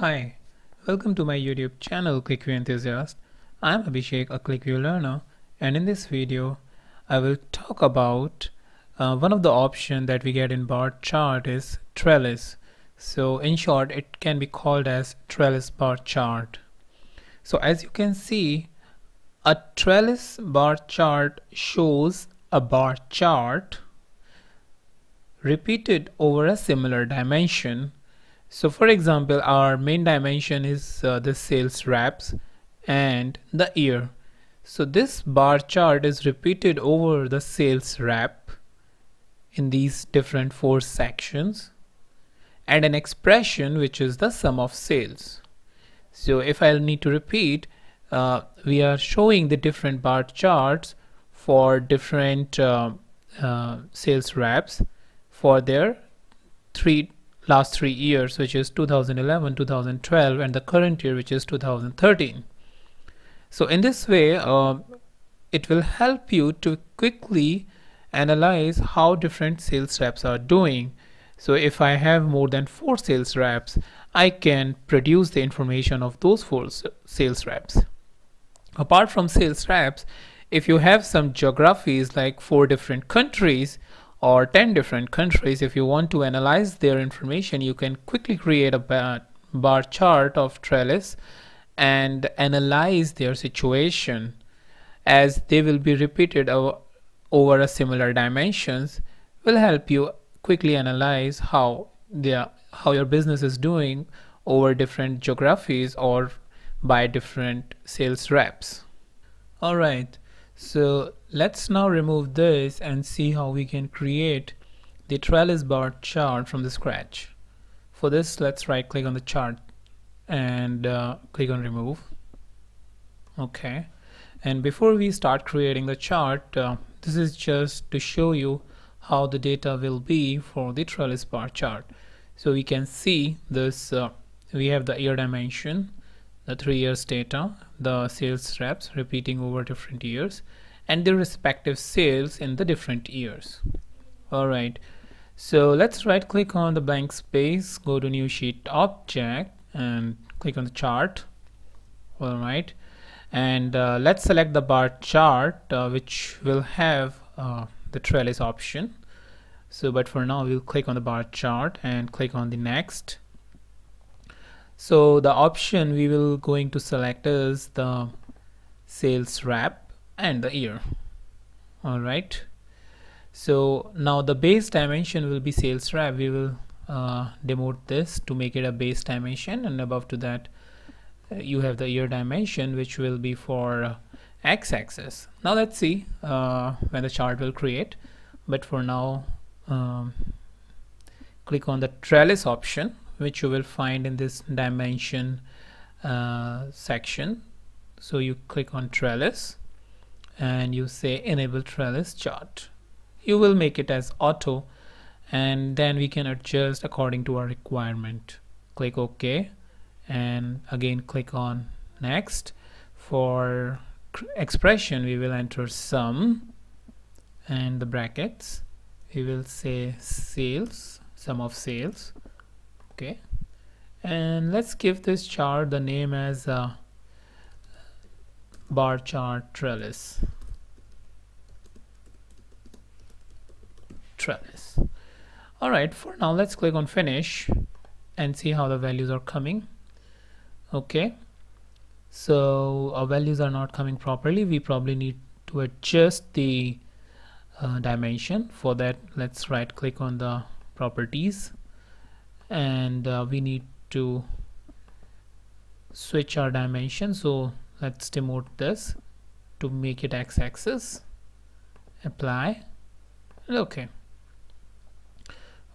Hi, welcome to my YouTube channel QlikView Enthusiast. I'm Abhishek, a QlikView learner, and in this video I will talk about uh, one of the options that we get in bar chart is trellis. So in short, it can be called as trellis bar chart. So as you can see, a trellis bar chart shows a bar chart repeated over a similar dimension. So for example, our main dimension is uh, the sales reps and the year. So this bar chart is repeated over the sales rep in these different four sections and an expression which is the sum of sales. So if I need to repeat, uh, we are showing the different bar charts for different uh, uh, sales reps for their three last three years which is 2011 2012 and the current year which is 2013 so in this way uh, it will help you to quickly analyze how different sales reps are doing. So if I have more than four sales reps I can produce the information of those four sales reps. Apart from sales reps if you have some geographies like four different countries or 10 different countries, if you want to analyze their information, you can quickly create a bar, chart of Trellis and analyze their situation as they will be repeated over a similar dimensions will help you quickly analyze how their how your business is doing over different geographies or by different sales reps. All right. So let's now remove this and see how we can create the trellis bar chart from the scratch. For this, let's right click on the chart and uh, click on remove. Okay. And before we start creating the chart, uh, this is just to show you how the data will be for the trellis bar chart. So we can see this, uh, we have the year dimension, the three years data, the sales reps repeating over different years, and their respective sales in the different years. Alright, so let's right click on the blank space, go to new sheet object and click on the chart. Alright, and uh, let's select the bar chart uh, which will have uh, the trellis option. So, but for now we'll click on the bar chart and click on the next so the option we will going to select is the sales rep and the year. All right. So now the base dimension will be sales rep. We will uh, demote this to make it a base dimension. And above to that uh, you have the year dimension which will be for uh, x-axis. Now let's see uh, when the chart will create. But for now um, click on the trellis option which you will find in this dimension uh, section. So you click on trellis and you say enable trellis chart. You will make it as auto and then we can adjust according to our requirement. Click OK and again click on next. For expression we will enter sum and the brackets. We will say sales sum of sales okay. And let's give this chart the name as uh, bar chart trellis. Trellis. All right for now let's click on finish and see how the values are coming. Okay. So our values are not coming properly. We probably need to adjust the uh, dimension. For that let's right click on the properties and uh, we need to switch our dimension. So let's demote this to make it x-axis. Apply. Okay.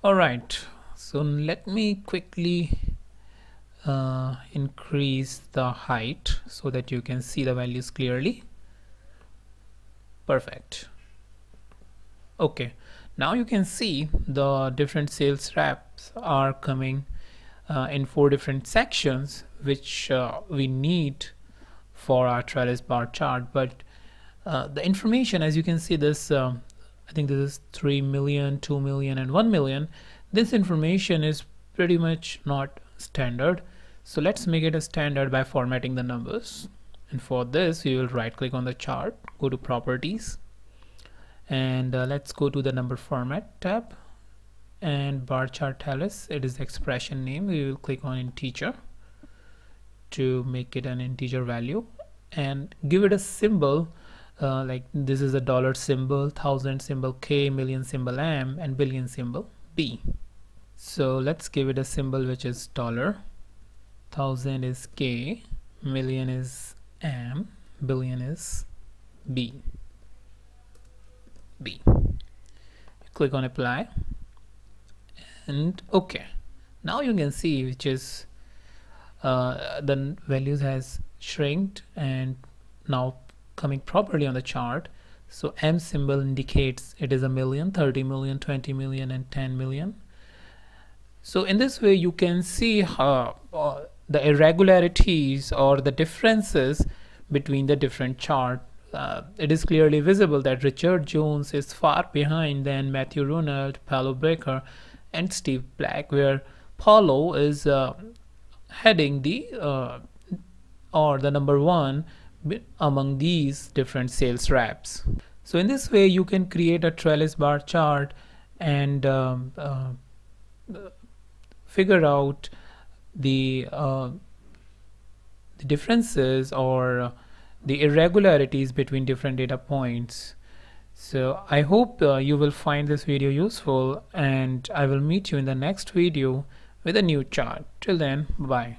All right. So let me quickly uh, increase the height so that you can see the values clearly. Perfect. Okay now you can see the different sales reps are coming uh, in four different sections which uh, we need for our trellis bar chart. But uh, the information as you can see this um, I think this is 3 million 2 million and 1 million. This information is pretty much not standard. So let's make it a standard by formatting the numbers. And for this we will right click on the chart go to properties and uh, let's go to the number format tab. And bar chart alias it is the expression name. We will click on integer to make it an integer value. And give it a symbol uh, like this is a dollar symbol thousand symbol K million symbol M and billion symbol B. So let's give it a symbol which is dollar. Thousand is K, million is M, billion is B. B. Click on apply and okay. Now you can see which is uh, the values has shrinked and now coming properly on the chart. So M symbol indicates it is a million, 30 million, 20 million and 10 million. So in this way you can see how uh, the irregularities or the differences between the different chart. Uh, it is clearly visible that Richard Jones is far behind than Matthew Ronald, Paulo Baker, and Steve Black, where Paulo is uh, heading the uh, or the number one among these different sales reps. So in this way, you can create a trellis bar chart and um, uh, figure out the uh, the differences or the irregularities between different data points. So I hope uh, you will find this video useful and I will meet you in the next video with a new chart. Till then bye